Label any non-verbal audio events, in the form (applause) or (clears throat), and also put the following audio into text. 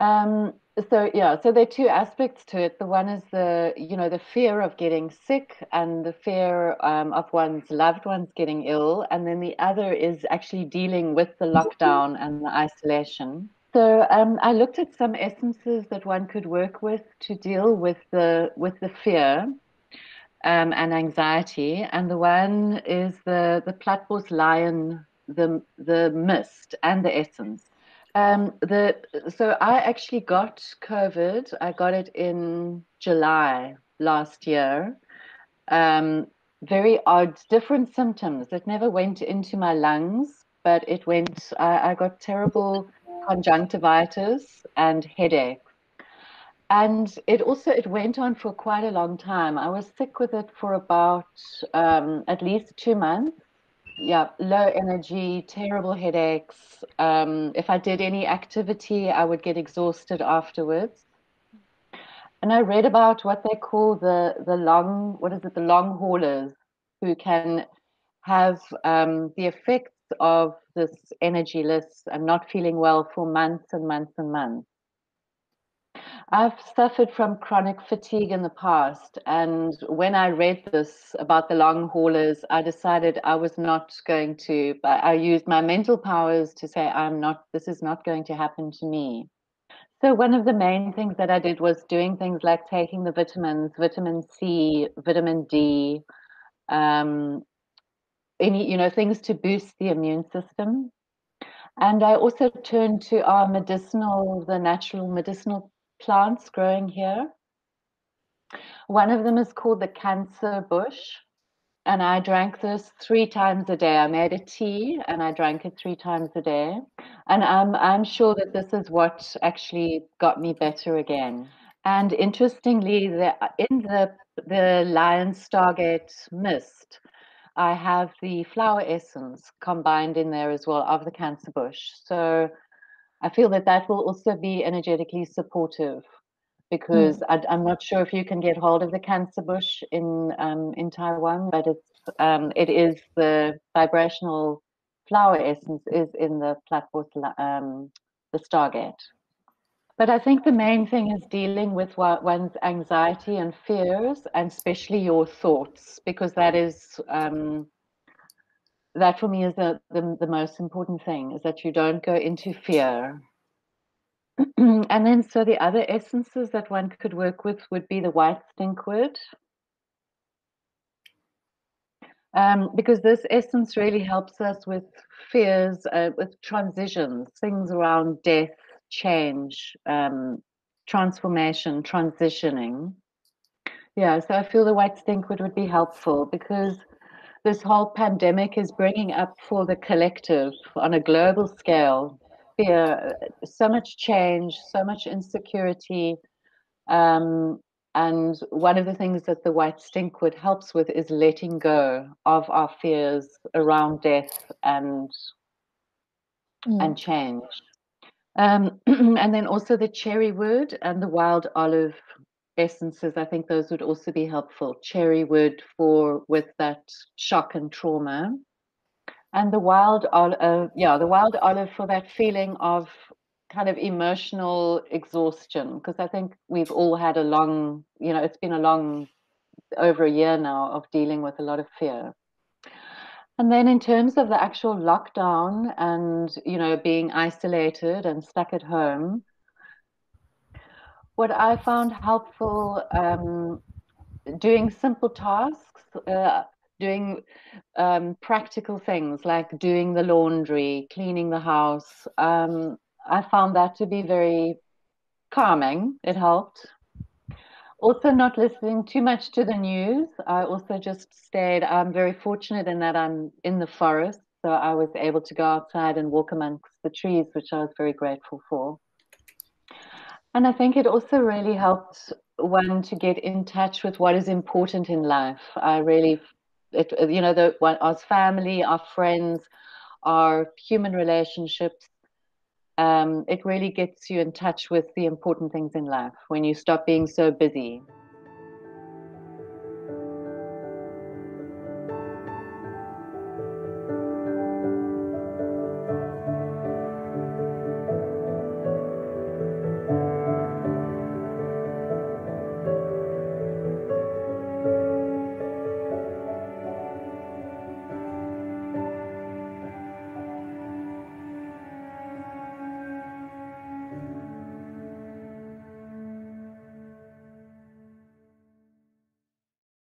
Um, so yeah, so there are two aspects to it. The one is the you know the fear of getting sick and the fear um, of one's loved ones getting ill, and then the other is actually dealing with the lockdown and the isolation. So um, I looked at some essences that one could work with to deal with the with the fear um, and anxiety, and the one is the the Platform Lion, the the mist, and the essence. Um, the so I actually got COVID. I got it in July last year. Um, very odd, different symptoms. It never went into my lungs, but it went. I, I got terrible conjunctivitis and headache. And it also it went on for quite a long time. I was sick with it for about um, at least two months yeah, low energy, terrible headaches. Um, if I did any activity, I would get exhausted afterwards. And I read about what they call the the long, what is it, the long haulers, who can have um, the effects of this energy energyless and not feeling well for months and months and months. I've suffered from chronic fatigue in the past. And when I read this about the long haulers, I decided I was not going to, I used my mental powers to say, I'm not, this is not going to happen to me. So, one of the main things that I did was doing things like taking the vitamins, vitamin C, vitamin D, um, any, you know, things to boost the immune system. And I also turned to our medicinal, the natural medicinal plants growing here. One of them is called the cancer bush. And I drank this three times a day. I made a tea and I drank it three times a day. And I'm, I'm sure that this is what actually got me better again. And interestingly, the, in the, the Lion Stargate mist, I have the flower essence combined in there as well of the cancer bush. So I feel that that will also be energetically supportive because mm. I, am not sure if you can get hold of the cancer bush in um, in Taiwan, but it's um, it is the vibrational flower essence is in the platform um, the Stargate. But I think the main thing is dealing with one's anxiety and fears, and especially your thoughts, because that is um, that for me is the, the, the most important thing is that you don't go into fear. (clears throat) And then so the other essences that one could work with would be the white stinkwood um, because this essence really helps us with fears uh, with transitions things around death change um, transformation transitioning. Yeah so i feel the white stinkwood would be helpful because this whole pandemic is bringing up for the collective on a global scale fear, so much change, so much insecurity. Um, and one of the things that the white stinkwood helps with is letting go of our fears around death and mm. and change. Um, (clears throat) and then also the cherry wood and the wild olive essences, I think those would also be helpful. Cherry wood for with that shock and trauma. And the wild olive, uh, yeah, the wild olive for that feeling of kind of emotional exhaustion, because I think we've all had a long, you know, it's been a long, over a year now of dealing with a lot of fear. And then in terms of the actual lockdown and, you know, being isolated and stuck at home, what I found helpful um, doing simple tasks, uh, doing um, practical things like doing the laundry, cleaning the house. Um, I found that to be very calming. It helped. Also, not listening too much to the news. I also just stayed. I'm very fortunate in that I'm in the forest, so I was able to go outside and walk amongst the trees, which I was very grateful for. And I think it also really helped one to get in touch with what is important in life. I really, it, you know, the our family, our friends, our human relationships. Um, it really gets you in touch with the important things in life when you stop being so busy.